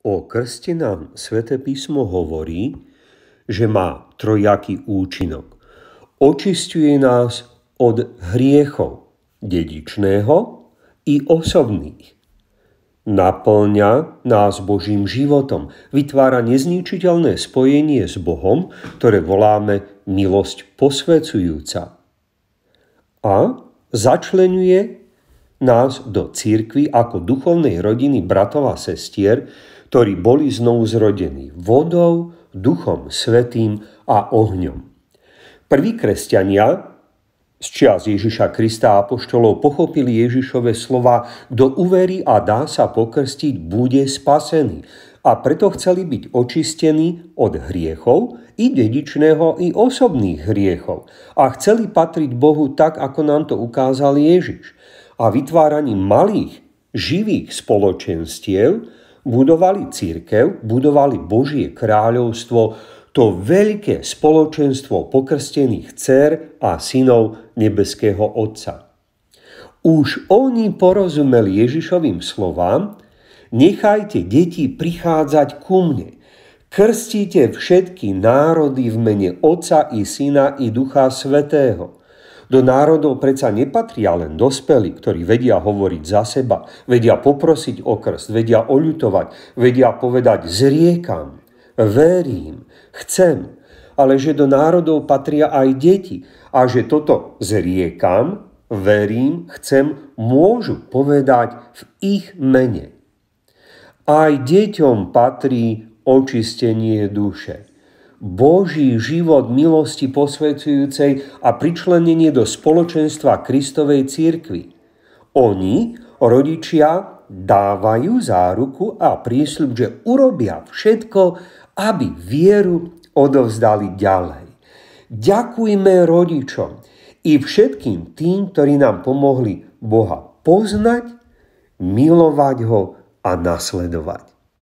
O krste nám Svete písmo hovorí, že má trojaký účinok. Očistuje nás od hriechov dedičného i osobných. Naplňa nás Božím životom, vytvára nezničiteľné spojenie s Bohom, ktoré voláme milosť posvecujúca. A začlenuje nás do církvy ako duchovnej rodiny bratov a sestier, ktorí boli znovu zrodení vodou, duchom svetým a ohňom. Prví kresťania z čias Ježiša Krista a apoštolov pochopili Ježišove slova, kto uverí a dá sa pokrstiť, bude spasený. A preto chceli byť očistení od hriechov, i dedičného, i osobných hriechov. A chceli patriť Bohu tak, ako nám to ukázal Ježiš. A vytváraním malých, živých spoločenstiev budovali církev, budovali Božie kráľovstvo, to veľké spoločenstvo pokrstených dcer a synov nebeského Otca. Už oni porozumeli Ježišovým slovám, nechajte deti prichádzať ku mne. Krstíte všetky národy v mene Otca i Syna i Ducha Svetého. Do národov predsa nepatria len dospelí, ktorí vedia hovoriť za seba, vedia poprosiť o krst, vedia oľutovať, vedia povedať zriekam, verím, chcem, ale že do národov patria aj deti a že toto zriekam, verím, chcem, môžu povedať v ich mene. Aj deťom patrí očistenie duše. Boží život milosti posvedzujúcej a pričlenenie do spoločenstva Kristovej církvy. Oni, rodičia, dávajú záruku a prísľub, že urobia všetko, aby vieru odovzdali ďalej. Ďakujme rodičom i všetkým tým, ktorí nám pomohli Boha poznať, milovať ho a nasledovať.